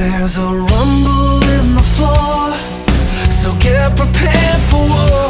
There's a rumble in the floor So get prepared for war.